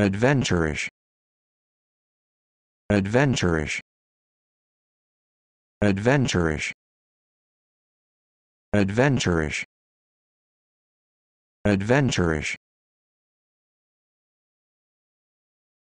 adventurish adventurish adventurish adventurish adventurish